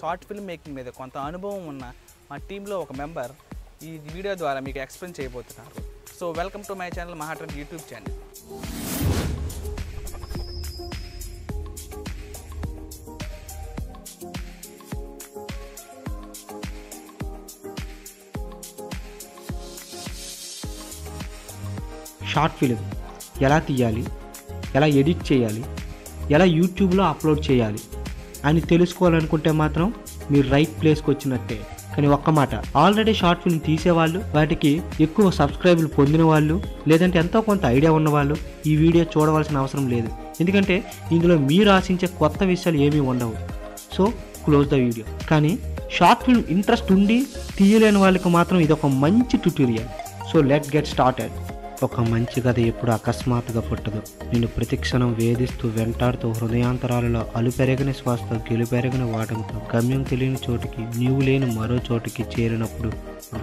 Short film making మీద కొంత అనుభవం ఉన్న మా టీంలో ఒక మెంబర్ ఈ వీడియో ద్వారా మీకు ఎక్స్ప్లెయిన్ చేయబోతున్నారు. So welcome to my channel మహాట్రెండ్ YouTube channel. Short film ఎలా తీయాలి? ఎలా ఎడిట్ చేయాలి? ఎలా యూట్యూబ్లో అప్లోడ్ చేయాలి? అని తెలుసుకోవాలనుకుంటే మాత్రం మీరు రైట్ ప్లేస్కి వచ్చినట్టే. కానీ ఒక్క మాట ఆల్రెడీ షార్ట్ ఫిల్మ్ తీసేవాళ్ళు వాటికి ఎక్కువ సబ్స్క్రైబులు పొందిన వాళ్ళు లేదంటే ఎంతో కొంత ఐడియా ఉన్నవాళ్ళు ఈ వీడియో చూడవలసిన అవసరం లేదు. ఎందుకంటే ఇందులో మీరు ఆశించే కొత్త విషయాలు ఏమీ ఉండవు. సో క్లోజ్ ద వీడియో కానీ షార్ట్ ఫిల్మ్ ఇంట్రెస్ట్ ఉండి తీయలేని వాళ్ళకి మాత్రం ఇది ఒక మంచి tutorial so let get started ఒక మంచి కథ ఎప్పుడు అకస్మాత్తుగా పుట్టదు. నిన్ను ప్రతిక్షణం వేధిస్తూ వెంటాడుతూ హృదయాంతరాలలో అలుపెరగని శ్వాసతో గెలుపెరగని వాటంతో గమ్యం తెలియని చోటికి నీవు లేని మరో చోటికి చేరినప్పుడు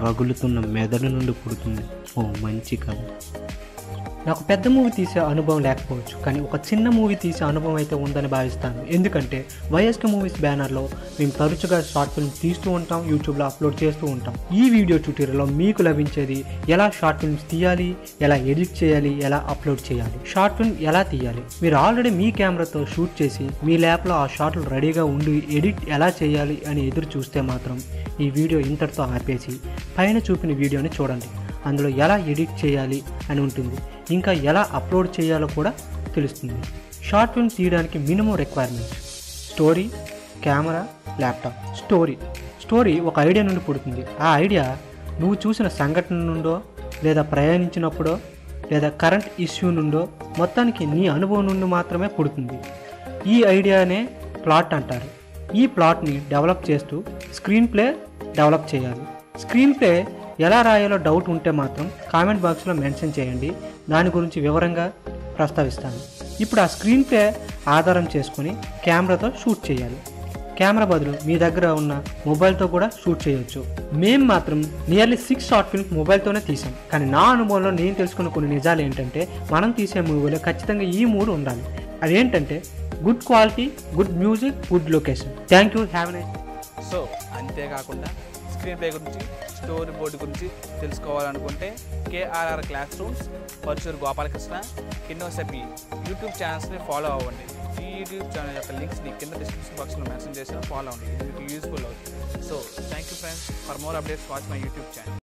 రగులుతున్న మెదడు నుండి పుడుతుంది. ఓ మంచి కథ నాకు పెద్ద మూవీ తీసే అనుభవం లేకపోవచ్చు కానీ ఒక చిన్న మూవీ తీసే అనుభవం అయితే ఉందని భావిస్తాను. ఎందుకంటే వైఎస్కే మూవీస్ బ్యానర్లో మేము తరచుగా షార్ట్ ఫిల్మ్స్ తీస్తూ ఉంటాం యూట్యూబ్లో అప్లోడ్ చేస్తూ ఉంటాం. ఈ వీడియో ట్యూటోరియల్లో మీకు లభించేది ఎలా షార్ట్ ఫిల్మ్స్ తీయాలి ఎలా ఎడిట్ చేయాలి ఎలా అప్లోడ్ చేయాలి షార్ట్ ఫిల్మ్ ఎలా తీయాలి? మీరు ఆల్రెడీ మీ కెమెరాతో షూట్ చేసి మీ ల్యాప్లో ఆ షార్ట్లు రెడీగా ఉండి ఎడిట్ ఎలా చేయాలి అని ఎదురు చూస్తే మాత్రం ఈ వీడియో ఇంతటితో ఆపేసి పైన చూపిన వీడియోని చూడండి. అందులో ఎలా ఎడిట్ చేయాలి అని ఉంటుంది. ఇంకా ఎలా అప్లోడ్ చేయాలో కూడా తెలుస్తుంది. షార్ట్ ఫిల్మ్ తీయడానికి minimum requirements story camera laptop. Story. Story ఒక ఐడియా నుండి పుడుతుంది. ఆ ఐడియా నువ్వు చూసిన సంఘటన నుండో లేదా ప్రయాణించినప్పుడో లేదా కరెంట్ ఇష్యూ నుండో మొత్తానికి నీ అనుభవం నుండి మాత్రమే పుడుతుంది. ఈ ఐడియానే ప్లాట్ అంటారు. ఈ ప్లాట్ని డెవలప్ చేస్తూ స్క్రీన్ ప్లే డెవలప్ చేయాలి. స్క్రీన్ ప్లే ఎలా రాయాలో డౌట్ ఉంటే మాత్రం కామెంట్ బాక్స్లో మెన్షన్ చేయండి. దాని గురించి వివరంగా ప్రస్తావిస్తాను. ఇప్పుడు ఆ స్క్రీన్ ప్లే ఆధారం చేసుకొని కెమెరాతో షూట్ చేయాలి. కెమెరా బదులు మీ దగ్గర ఉన్న మొబైల్తో కూడా షూట్ చేయొచ్చు. మేము మాత్రం నియర్లీ సిక్స్ షార్ట్ ఫిల్మ్స్ మొబైల్తోనే తీసాం కానీ నా అనుభవంలో నేను తెలుసుకున్న కొన్ని నిజాలు ఏంటంటే మనం తీసే మూవీలో ఖచ్చితంగా ఈ మూడు ఉండాలి. అదేంటంటే good quality good music good location thank you have nice so అంతేకాకుండా స్క్రీన్ ప్లే గురించి స్టోరీ బోర్డు గురించి తెలుసుకోవాలనుకుంటే KRR class rooms Paruchuru Gopalakrishna కిన్నోసెపి యూట్యూబ్ ఛానల్స్ని ఫాలో అవ్వండి. ఈ యూట్యూబ్ ఛానల్ యొక్క లింక్స్ని కింద డిస్క్రిప్షన్ బాక్స్లో మెన్షన్ చేసిన ఫాలో అవ్వండి. ఇది మీకు యూస్ఫుల్ అవుతుంది. So thank you friends for more updates watch my YouTube channel